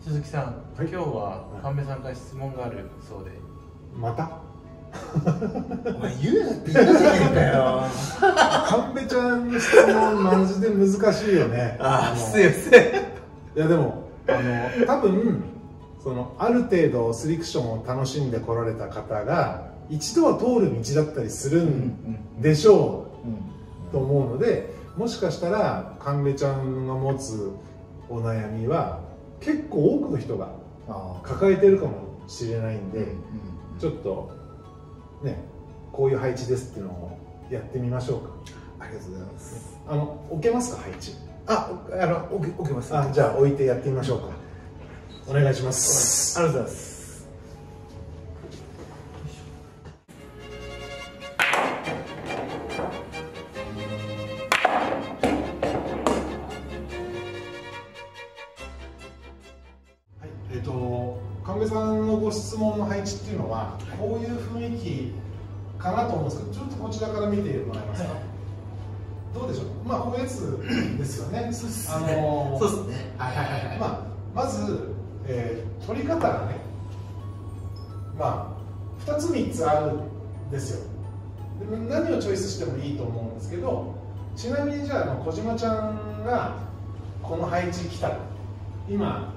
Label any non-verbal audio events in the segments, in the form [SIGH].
鈴木さん、はい。今日は神戸さんから質問があるそうで。また？お前言うなって言ったじゃねえかよ。神戸ちゃんの質問マジで難しいよね。[LAUGHS] ああの失礼失礼いやでもあの多分そのある程度スリクションを楽しんでこられた方が一度は通る道だったりするん。でしょうと思うのでもしかしたら神戸ちゃんが持つお悩みは結構多くの人が抱えてるかもしれないんで、うんちょっとねこういう配置ですっていうのをやってみましょうか。ありがとうございます。あの置けますか配置？ああの置け置けます。あじゃあ置いてやってみましょうか。お願いします。ありがとうございますえっ、と神戸さんのご質問の配置っていうのはこういう雰囲気かなと思うんですけどちょっとこちらから見てもらえますか、どうでしょう？まあこういうやつですよね。そうっすね。あのーそうですね。はいはいはい。はいまあ、まず、えー取り方がねまあ2つ3つあるんですよ。で何をチョイスしてもいいと思うんですけどちなみにじゃあ小島ちゃんがこの配置来た。ら今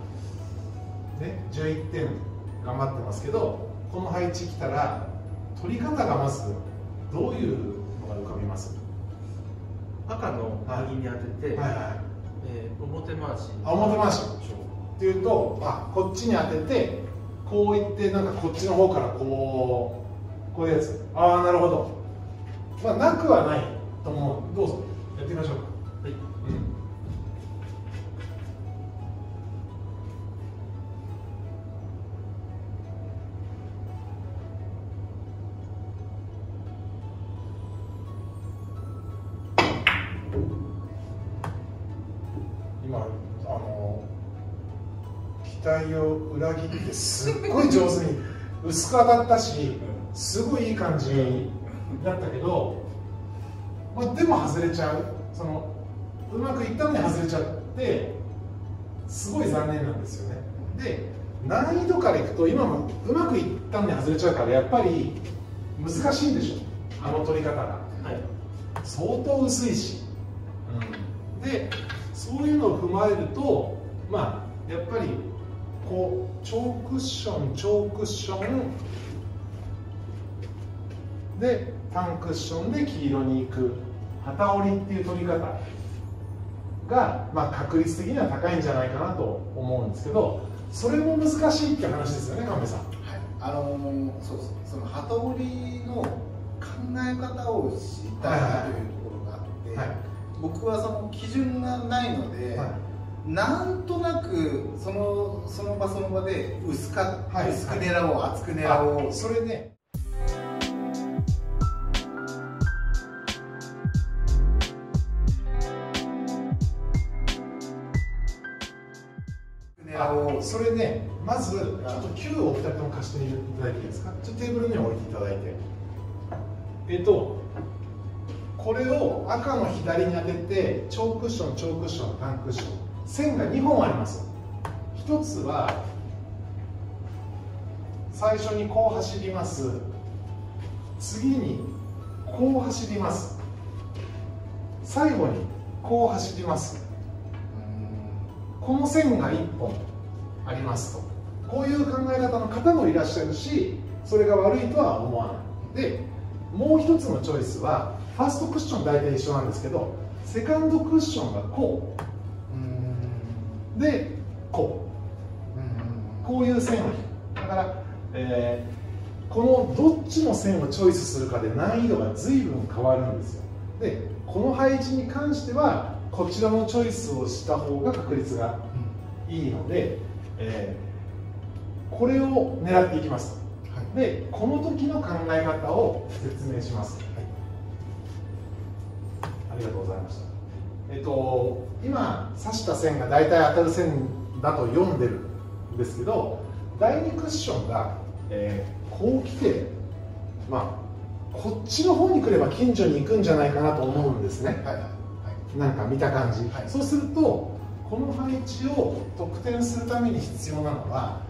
ね11点頑張ってますけどこの配置来たら取り方がまずどういうのが浮かびます？赤の右に当てて、はいはい。えー表回し。あ表回し。っていうとあこっちに当ててこういってなんかこっちの方からこうこういうやつ。ああなるほど。まあなくはないと思う。どうぞ。やってみましょう。か期待を裏切ってすっごい上手に [LAUGHS] 薄く当たったしすごいいい感じだったけど、まあ、でも外れちゃう。そのうまくいったのに外れちゃってすごい残念なんですよね。で難易度からいくと今もうまくいったのに外れちゃうからやっぱり難しいんでしょ。あの取り方が。はい。相当薄いし、でそういうのを踏まえるとまあやっぱりこうチョークッションチョークッションでタンクッションで黄色に行く旗折りっていう取り方が、まあ、確率的には高いんじゃないかなと思うんですけどそれも難しいって話ですよね神戸さん。はい、あのーそうですね、その旗織りの考え方を知りたいなというところがあって、はい。僕はその基準がないので、はいなんとなくそのその場その場で薄か、はい薄く狙おう、厚く狙おう、あそれね。それねまずちょっと9をお二人とも貸していただいていいですか？ちょっとテーブルに置いていただいて。えっとこれを赤の左に当ててチョークッションチョークッションタンクッション線が2本あります。一つは最初にこう走ります。次にこう走ります。最後にこう走ります。この線が1本ありますと。こういう考え方の方もいらっしゃるしそれが悪いとは思わない。でもう一つのチョイスはファーストクッション大体一緒なんですけどセカンドクッションがこう。でこう。こういう線を引く。だから、えーこのどっちの線をチョイスするかで難易度が随分変わるんですよ。でこの配置に関してはこちらのチョイスをした方が確率がいいので、えーこれを狙っていきます。はい。でこの時の考え方を説明します、ありがとうございましたえっと今指した線が大体当たる線だと読んでるんですけど第2クッションが、えーこう来てまあこっちの方に来れば近所に行くんじゃないかなと思うんですね。はいはいはい。なんか見た感じ、はい。そうするとこの配置を得点するために必要なのは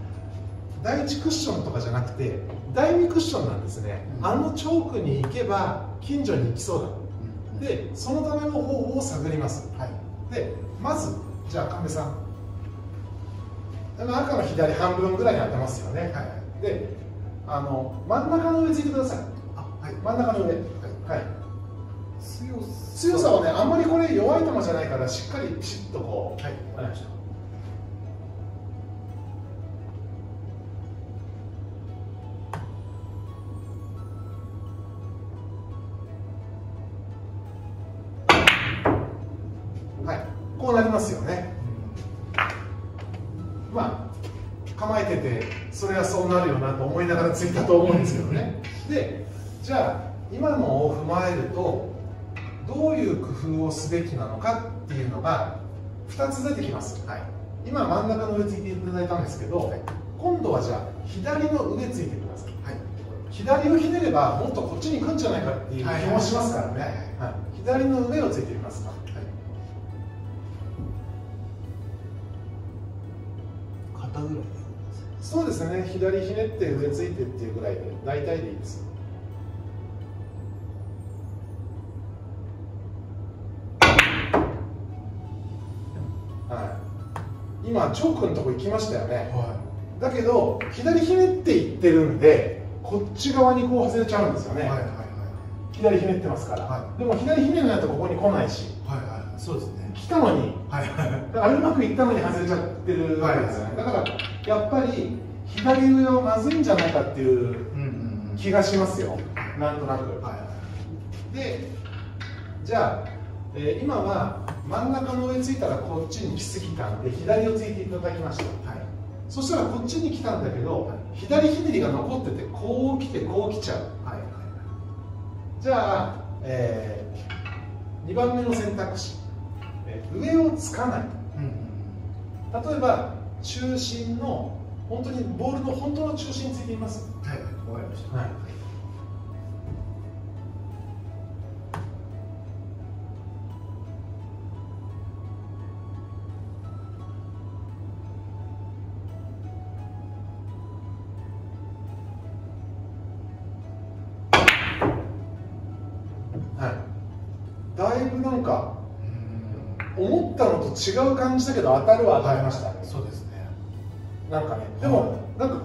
第一クッションとかじゃなくて第二クッションなんですね、うん。あのチョークに行けば近所に行きそうだでそのための方法を探ります。はい。でまずじゃあ神戸さん。あの赤の左半分ぐらいに当てますよね、はい。はいであの真ん中の上ついてください。あはい。真ん中の上。はい。強強さはねあんまりこれ弱い球じゃないからしっかりピシッとこう。はい。はいうなりますよね。まあ構えててそれはそうなるよなと思いながらついたと思うんですけどね。でじゃあ今のを踏まえるとどういう工夫をすべきなのかっていうのが2つ出てきます、はい。今真ん中の上ついていただいたんですけど、はい。今度はじゃあ左の上ついてくださいはい。左をひねればもっとこっちに来るんじゃないかっていう気もしますからね、はいはい左の上をついてみます。か肩ぐらいでそうですね。左ひねって上ついてっていうぐらいで大体でいいです。はい。今チョークのとこ行きましたよね。はだけど左ひねっていってるんでこっち側にこう外れちゃうんですよね、いはいはいはい。左ひねってますから、はでも左ひねるないとここに来ないし。はいはいそうですね。来たのに。はい。はいだからうまくいったのに外れちゃってるわけですよね、だからやっぱり左上はまずいんじゃないかっていううんうんうん。気がしますよ。なんとなく、はいはい。でじゃあ、えー今は真ん中の上ついたらこっちに来すぎたんで左をついていただきました、はい。そしたらこっちに来たんだけど、左ひねりが残っててこう来てこう来ちゃう。はいはいじゃあ、え2番目の選択肢、えー上をつかない。うん。うん例えば中心の本当にボールの本当の中心についています？うんはい。はいわかりました。はい。はい。だいぶなんかうん思ったのと違う感じだけど当たるは当たりました、そうですね。なんかねでもなんか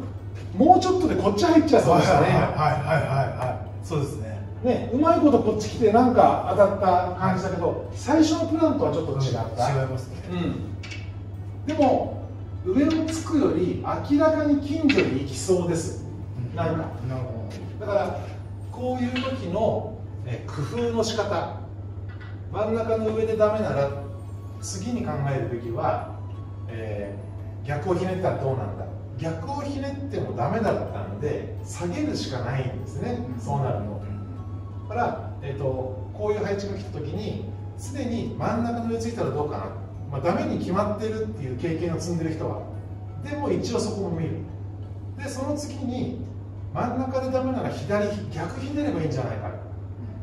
もうちょっとでこっち入っちゃいそうでしたね、はいはいはいはいそうですね。ね、うまいことこっち来てなんか当たった感じだけど最初のプランとはちょっと違った、違いますね。うん、でも上をつくより明らかに近所に行きそうです。なんか。なるほだからこういう時の、ね、工夫の仕方。真ん中の上でダメなら次に考えるべきは、えー逆をひねったらどうなんだ。逆をひねってもダメだったんで下げるしかないんですね、どそうなるとん。だから、えー、とこういう配置が来た時にすでに真ん中の上ついたらどうかな、まあ、ダメに決まってるっていう経験を積んでる人は。でも一応そこを見る。でその次に真ん中でダメなら左逆ひねればいいんじゃないか。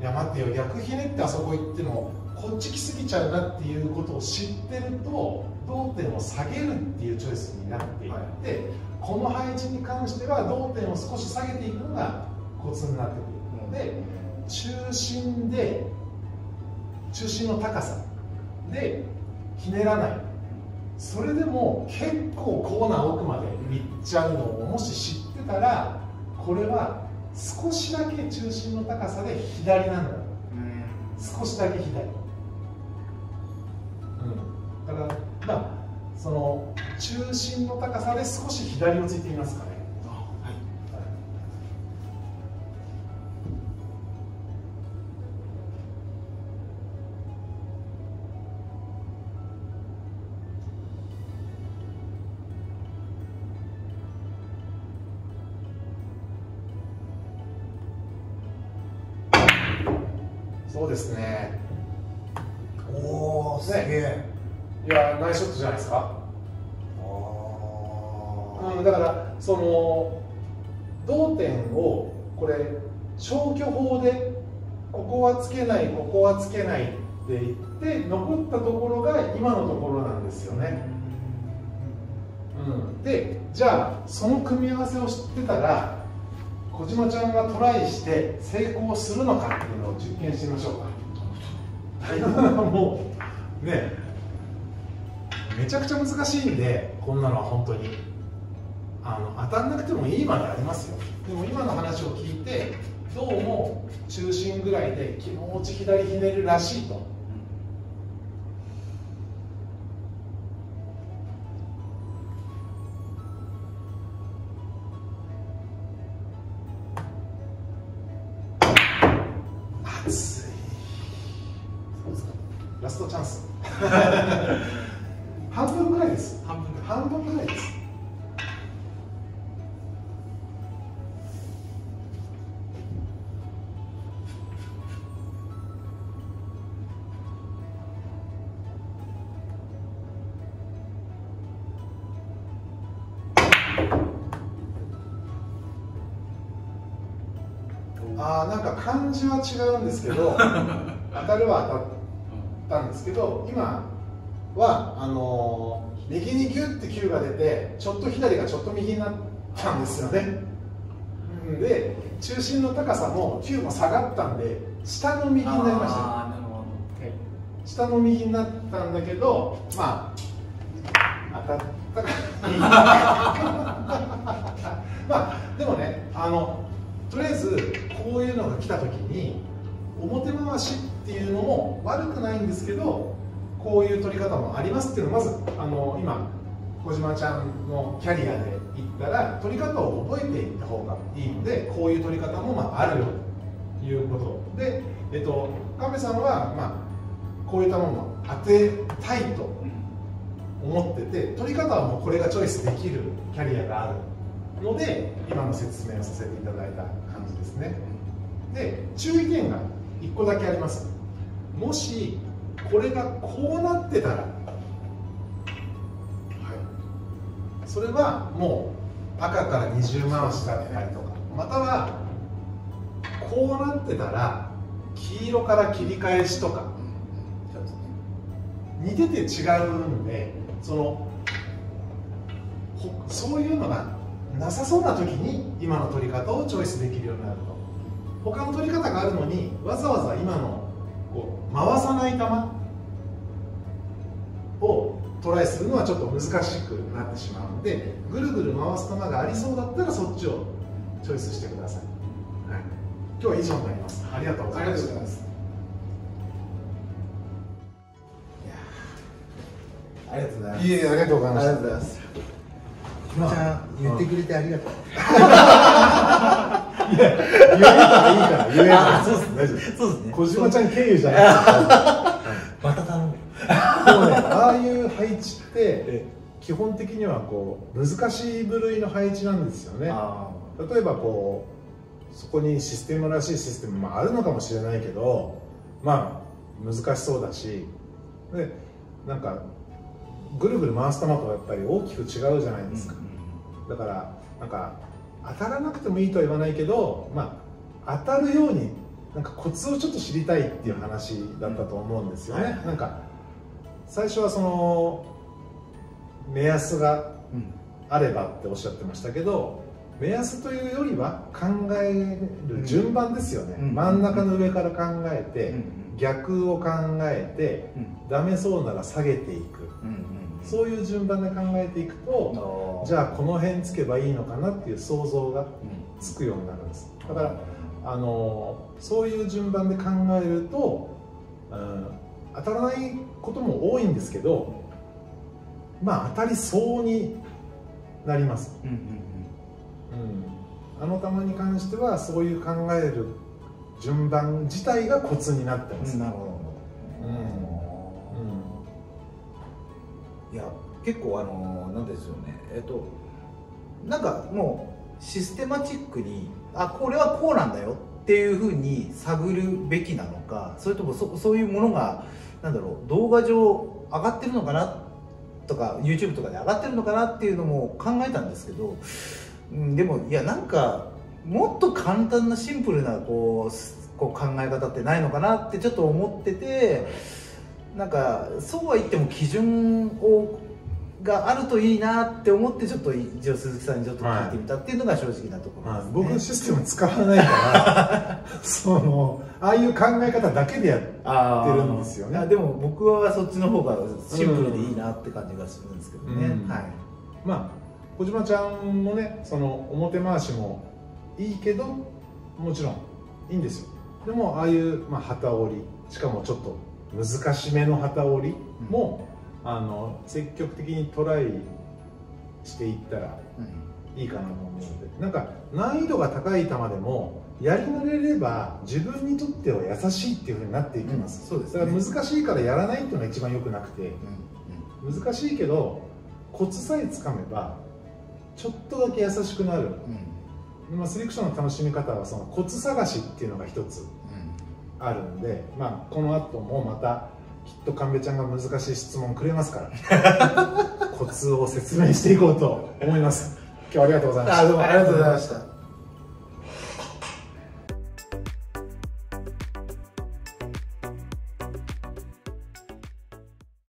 いや待ってよ。逆ひねってあそこ行ってもこっち来すぎちゃうなっていうことを知ってると同点を下げるっていうチョイスになっていって、この配置に関しては同点を少し下げていくのがコツになってくるので中心で中心の高さでひねらない。それでも結構コーナー奥まで行っちゃうのをもし知ってたらこれは少しだけ中心の高さで左なんだうん。少しだけ左、うん、だからまあその中心の高さで少し左をついてみますかね。あはい。そうですね。おおすげえいやナイスショットじゃないですか。あうん、だからその同点をこれ消去法でここはつけないここはつけないっでいって残ったところが今のところなんですよね、うん、でじゃあその組み合わせを知ってたら小島ちゃんがトライして成功するのかっていうのを実験してみましょうか。[LAUGHS] もうねめちゃくちゃ難しいんでこんなのは本当に。あの当たんなくてもいいまでありますよ。でも今の話を聞いてどうも中心ぐらいで気持ち左ひねるらしいと。熱い。ラストチャンス [LAUGHS] 半分ぐらいです。半分半分ぐらいです。あーなんか漢字は違うんですけど [LAUGHS] 当たるは当たったんですけど今はあのー右にギュッて球が出てちょっと左がちょっと右になったんですよね、うん。で中心の高さも球も下がったんで下の右になりました。ああなるほど。下の右になったんだけどまあ当たったか。[LAUGHS] まあでもねあのとりあえずこういうのが来た時に表回しっていうのも悪くないんですけどこういう取り方もありますっていうのをまずあの今小島ちゃんのキャリアで言ったら取り方を覚えていった方がいいのでこういう取り方もまああるよということで、えっと、亀さんは、まあ、こういう球も当てたいと思ってて取り方はもうこれがチョイスできるキャリアがあるので今の説明をさせていただいた感じですね。で注意点が1個だけあります。もしこれがこうなってたら、はい、それはもう赤から二重回しだったりとか。またはこうなってたら黄色から切り返しとか。似てて違うんでそのそういうのがなさそうな時に今の取り方をチョイスできるようになると。他の取り方があるのにわざわざ今のない球をトライするのはちょっと難しくなってしまうのでぐるぐる回す球がありそうだったらそっちをチョイスしてください、はい、今日は以上になります。ありがとうございました。ありがとうございます。いえありがとうございましたありがとうございます。ひまちゃん言ってくれてありがとう [LAUGHS] 言えたらいいから言えたらあそうです大丈夫。ですそうですね。小島ちゃん経由じゃなくてまた頼むでもねああいう配置って基本的にはこう難しい部類の配置なんですよね。あ例えばこうそこにシステムらしいシステムもあるのかもしれないけどまあ難しそうだし。でなんかぐるぐる回す球とはやっぱり大きく違うじゃないですか、だからなんか当たらなくてもいいとは言わないけど、まあ、当たるようになんかコツをちょっと知りたいっていう話だったと思うんですよね、はいはい。なんか最初はその目安がうんあればっておっしゃってましたけど目安というよりは考える順番ですよね、うん。真ん中の上から考えて、うん逆を考えてうん。ダメそうなら下げていくそういう順番で考えていくとじゃゃあこの辺つけばいいのかなっていう想像がつくようになるんです。だからあのそういう順番で考えると、うん、当たらないことも多いんですけどまあ当たりそうになります、うんうん。うん、あの球に関してはそういう考える順番自体がコツになってます、うんなるほど。うんいや結構あのなんですよね。えっとなんかもうシステマチックにあこれはこうなんだよ。っていうふうに探るべきなのかそれともそそういうものがなんだろう動画上上がってるのかなとか YouTube とかで上がってるのかなっていうのも考えたんですけど、うん、でもいやなんかもっと簡単なシンプルなこうこう考え方ってないのかなってちょっと思っててなんかそうは言っても基準をがあるといいなって思ってちょっと一応鈴木さんにちょっと聞いてみたっていうのが正直なところです、ね。僕システム使わないからそのああいう考え方だけでやってるんですよね。でも僕はそっちの方がシンプルでいいなって感じがするんですけどね、うん。はい。まあ小島ちゃんもねその表回しもいいけどもちろんいいんですよ。でもああいう、まあ、旗織りしかもちょっと難しめの旗織りも、あの積極的にトライしていったらうん。いいかなと思うので。なんか難易度が高い球でもやり慣れれば自分にとっては優しいっていうふうになっていきます、うん。そうですね。だから難しいからやらないっていうのが一番良くなくて。うん。難しいけどコツさえつかめばちょっとだけ優しくなる、うんうん。まあ、セレクションの楽しみ方はそのコツ探しっていうのが一つあるんで、まあ、この後もまたきっと神戸ちゃんが難しい質問くれますから [LAUGHS] コツを説明していこうと思います。今日はありがとうございました。あどうもありがとうございました